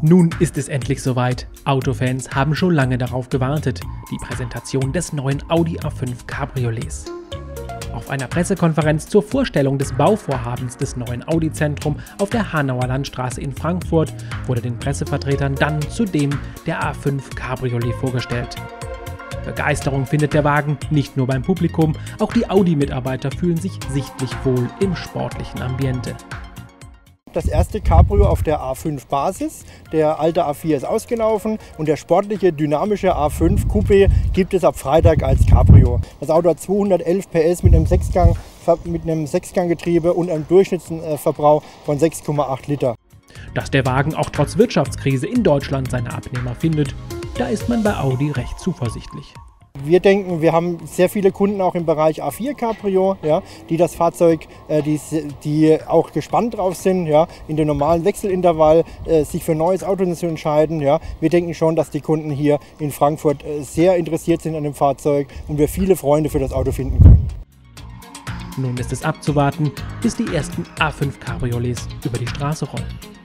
Nun ist es endlich soweit. Autofans haben schon lange darauf gewartet. Die Präsentation des neuen Audi A5 Cabriolets. Auf einer Pressekonferenz zur Vorstellung des Bauvorhabens des neuen Audi-Zentrum auf der Hanauer Landstraße in Frankfurt wurde den Pressevertretern dann zudem der A5 Cabriolet vorgestellt. Begeisterung findet der Wagen nicht nur beim Publikum, auch die Audi-Mitarbeiter fühlen sich sichtlich wohl im sportlichen Ambiente das erste Cabrio auf der A5-Basis. Der alte A4 ist ausgelaufen und der sportliche, dynamische A5 Coupé gibt es ab Freitag als Cabrio. Das Auto hat 211 PS mit einem Sechsgang mit einem Sechsganggetriebe und einem Durchschnittsverbrauch von 6,8 Liter. Dass der Wagen auch trotz Wirtschaftskrise in Deutschland seine Abnehmer findet, da ist man bei Audi recht zuversichtlich. Wir denken, wir haben sehr viele Kunden auch im Bereich A4 Cabrio, ja, die das Fahrzeug, äh, die, die auch gespannt drauf sind, ja, in dem normalen Wechselintervall äh, sich für ein neues Auto zu entscheiden. Ja. Wir denken schon, dass die Kunden hier in Frankfurt äh, sehr interessiert sind an dem Fahrzeug und wir viele Freunde für das Auto finden können. Nun ist es abzuwarten, bis die ersten A5 Cabriolets über die Straße rollen.